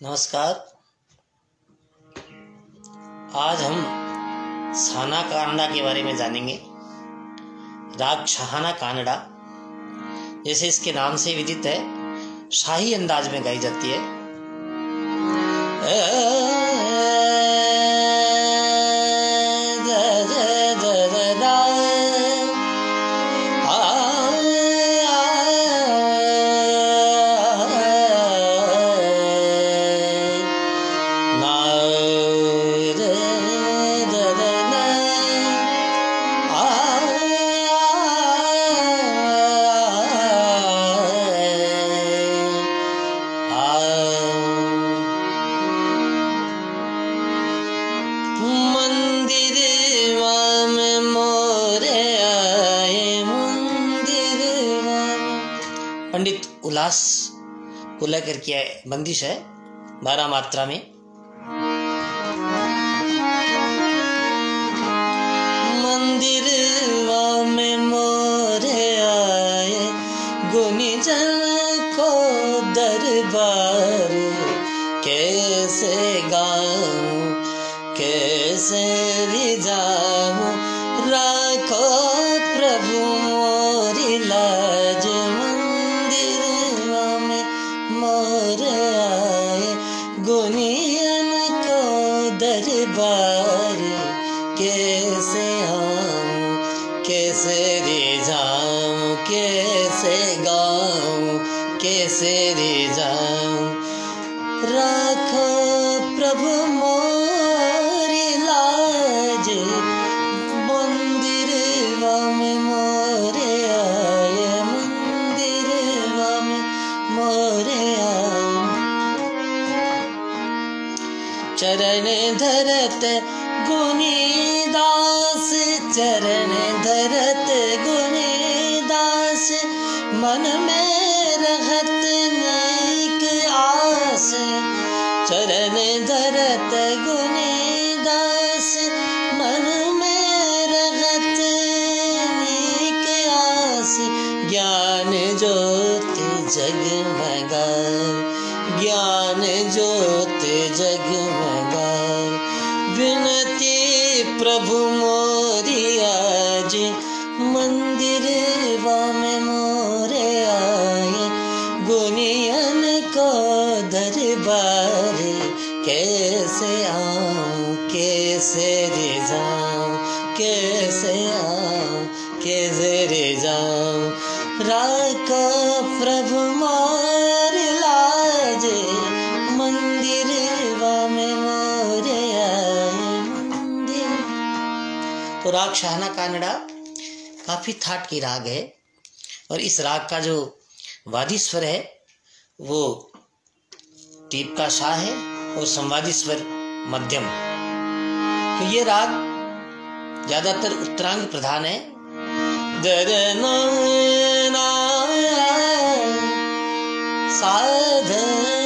नमस्कार। आज हम साना कांडा के बारे में जानेंगे। राग छहाना कांडा, जैसे इसके नाम से विदित है, शाही अंदाज में गाई जाती है। मंदिर उल्लास को लेकर किया बंदिश है, बारह मात्रा में। मंदिर में मोरे आए गुनिजन को दरबार। कैसे गाऊं, कैसे रिझाऊं कैसे जाऊँ कैसे गाऊँ कैसे जाऊँ। राखो प्रभु मोरी धरत गुनीदास चरण धरत गुनीदास मन में रहत नैक आस, चरण धरत गुनीदास मन में रहत नैक आस, ज्ञान ज्योति जगमगा। ज्ञान ज्योति जगमगा। विनती प्रभु मोरी आज मंदिर में मोरे आए। गुनियन को दरबार, कैसे आऊँ, कैसे रिझाऊं, कैसे आऊँ, कैसे रिझाऊं। राखो प्रभु मोर राग, शाहना कानड़ा काफ़ी थाट की राग है। और इस राग का जो वादी स्वर है, वो टीप का शाह है और संवादी स्वर मध्यम। तो ये राग ज़्यादातर उत्तरांग प्रधान है। साधन।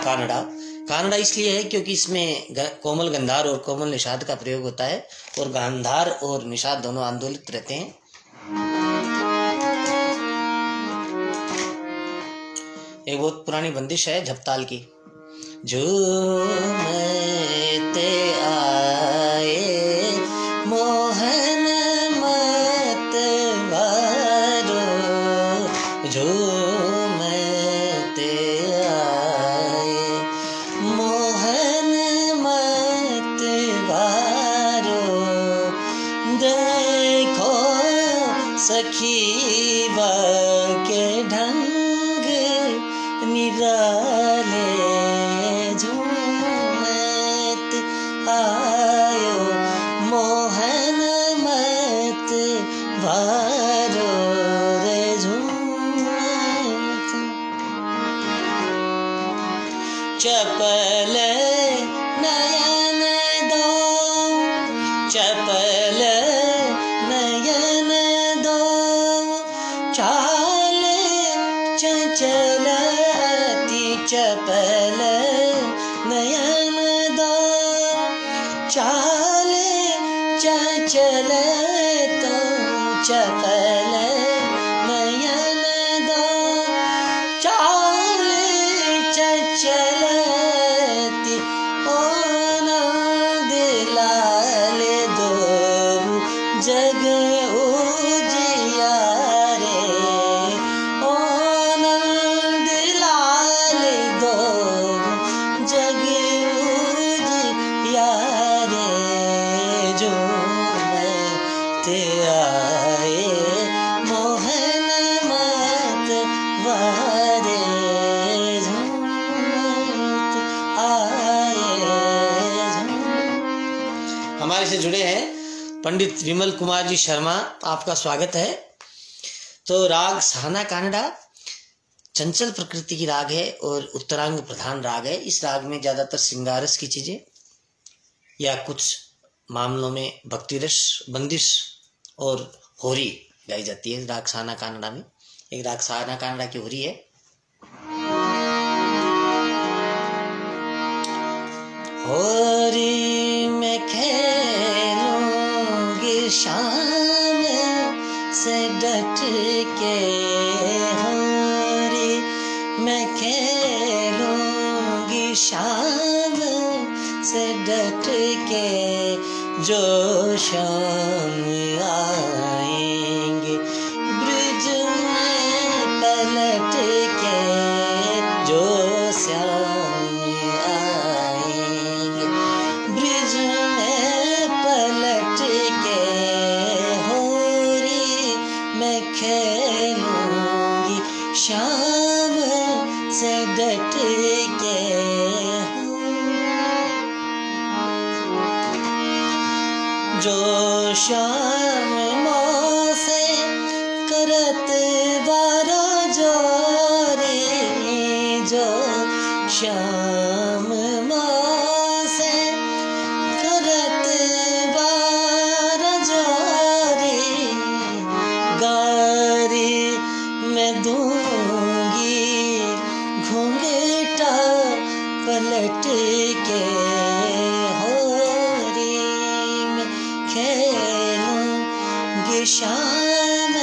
कानड़ा। कानड़ा इसलिए है क्योंकि इसमें कोमल गंधार और कोमल निषाद का प्रयोग होता है और गंधार और निषाद दोनों आंदोलित रहते हैं। एक बहुत पुरानी बंदिश है झपताल की। जो मैं ते आए सखी के ढंग निराले झूमत आयो मोहन मत वारो रे झूमत। चपल चलतो चपल। पंडित विमल कुमार जी शर्मा, आपका स्वागत है। तो राग सहना कानडा, चंचल प्रकृति की राग है और उत्तरांग प्रधान राग है। इस राग में ज़्यादातर श्रृंगारस की चीज़ें या कुछ मामलों में भक्ति रस बंदिश और होरी गाई जाती है राग सहना कानडा में। एक राग सहना कानडा की होरी है। होरी में खेलूँगी शाम से डट के होरी मैं खेलूँगी शान से डट के जो शाम खेलूँगी शाम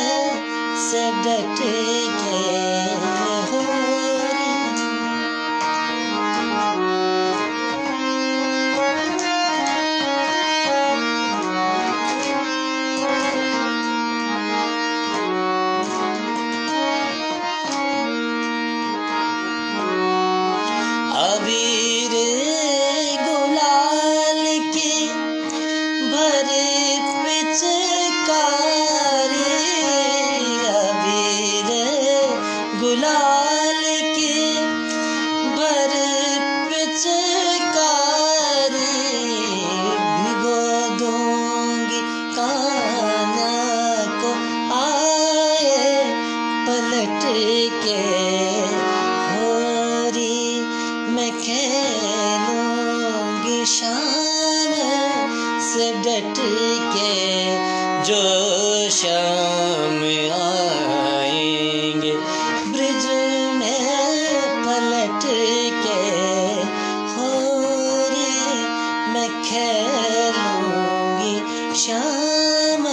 शाम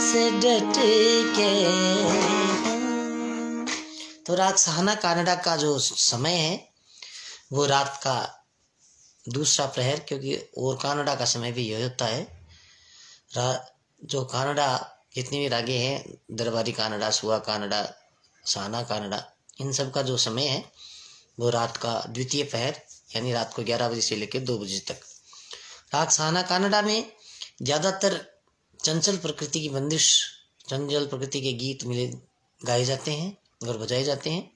से डट के। तो रात सहाना कानडा का जो समय है, वो रात का दूसरा प्रहर, क्योंकि और कानडा का समय भी यही होता है। रा, जो कानडा, जितनी भी रागे हैं, दरबारी कानडा सुआ कानडा, सहाना कानडा, इन सब का जो समय है, वो रात का द्वितीय पहर यानी रात को ग्यारह बजे से लेकर दो बजे तक। सहाना कानडा में ज़्यादातर चंचल प्रकृति की बंदिश, चंचल प्रकृति के गीत मिले, गाए जाते हैं और बजाए जाते हैं।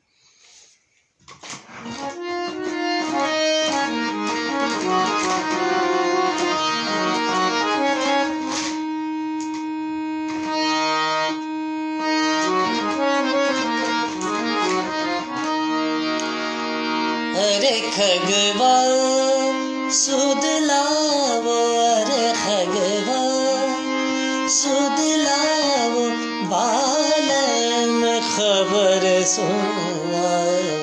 अरे खगवा सुध लावो अरे खगवा सुध लावो बालम खबर सुनाओ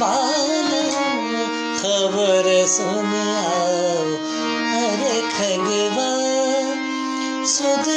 बालम खबर सुनाओ अरे खगवा सुध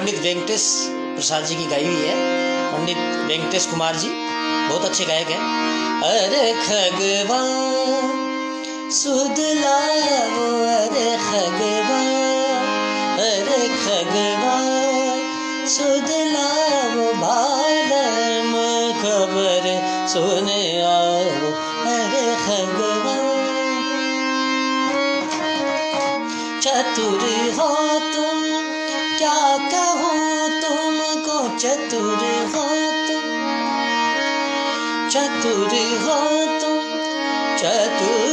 पंडित वेंकटेश प्रसाद जी की गाई हुई है। पंडित वेंकटेश कुमार जी, बहुत अच्छे गायक हैं। अरे खगवा सुध लाओ अरे खगवा अरे खगवा सुध लाओ बालम खबर सुन आओ, अरे खगवा चतुर चतुर हो तुम चतुर हो तुम चतुर।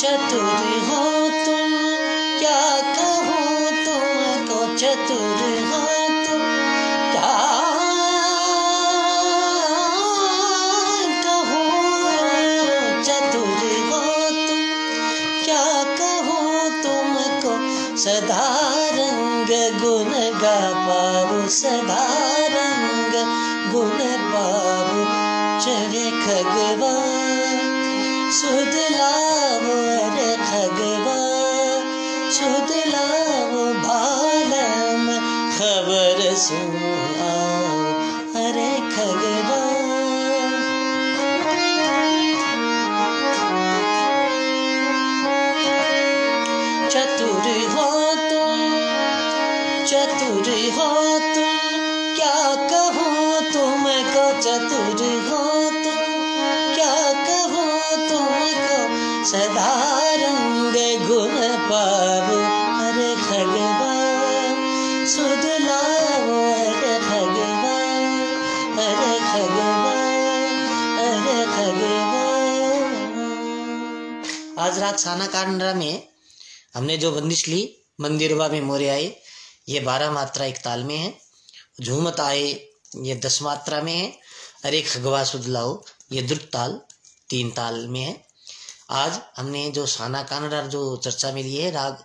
चतुर हो तुम क्या कहो तुमको चतुर? सुध लाओ खबर सुनाओ अरे हो तुम चतुर हो तुम क्या कहो तुमको चतुर आज रात साना कांडरा में हमने जो बंदिश ली, मंदिरवा में मोरे आए ये बारह मात्रा एक ताल में है। झूमत आए ये दस मात्रा में है अरे खगवा सुदलाओ ये द्रुत ताल, तीन ताल में है। आज हमने जो साना कानडा जो चर्चा में ली है, राग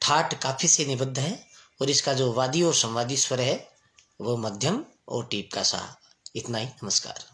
ठाट काफ़ी से निबद्ध है, और इसका जो वादी और संवादी स्वर है, वो मध्यम और टीप का सा। इतना ही, नमस्कार।